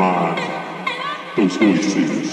divine, those voices.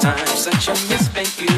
time. Such a mistake you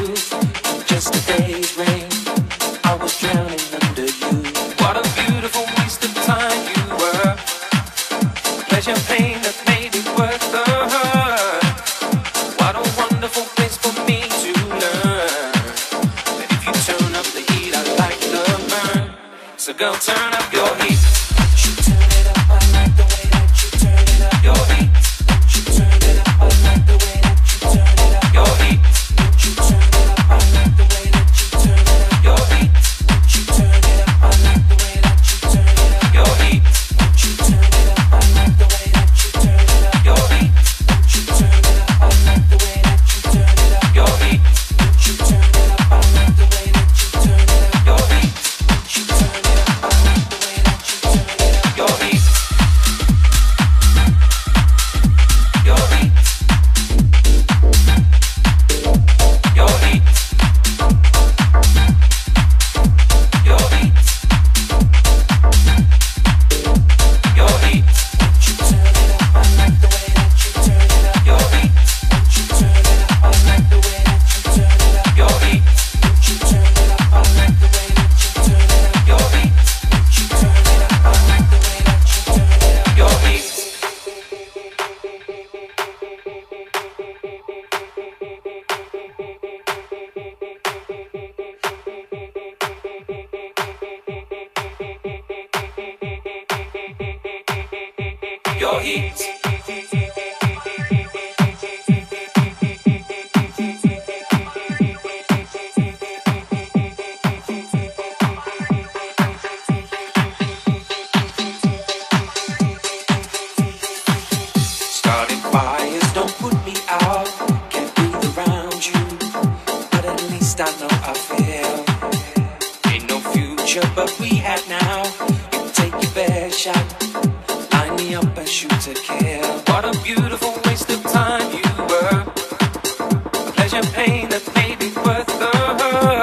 champagne that made it worth the hurt.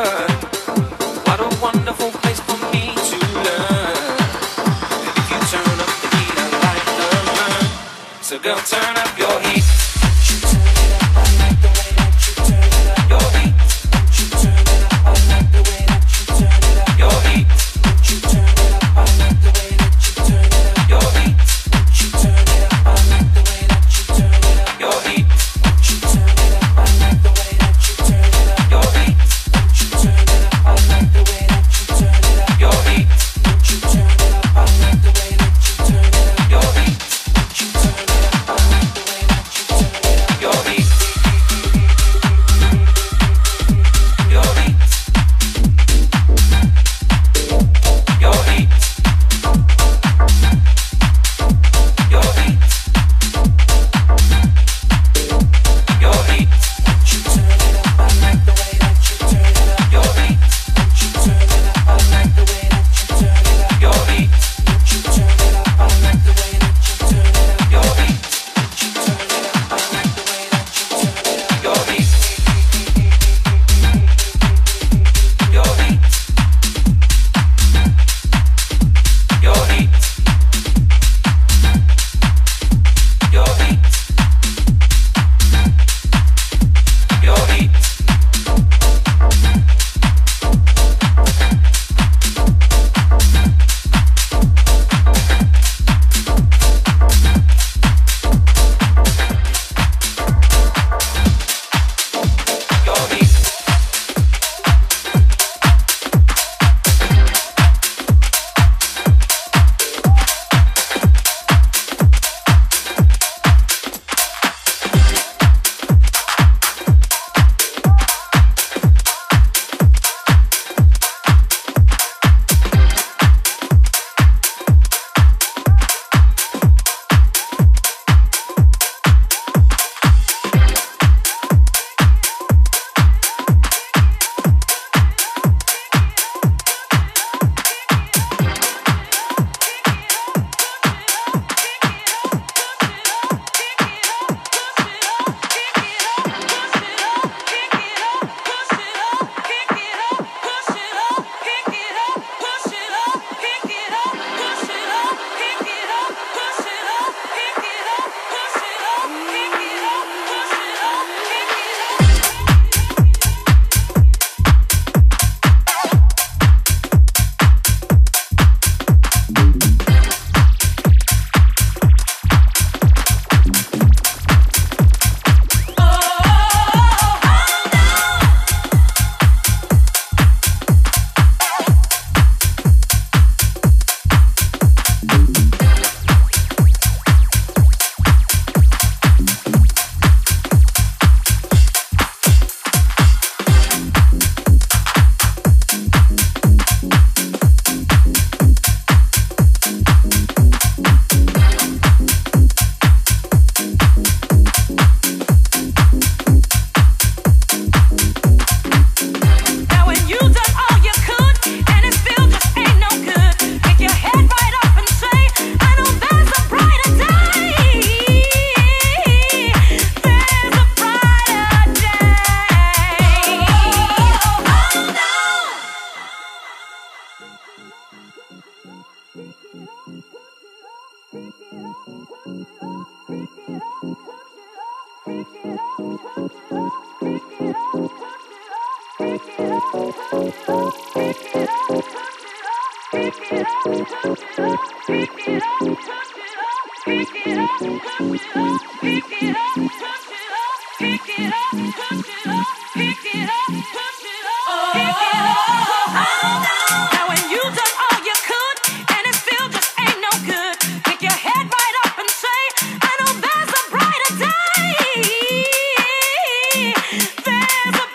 Yeah.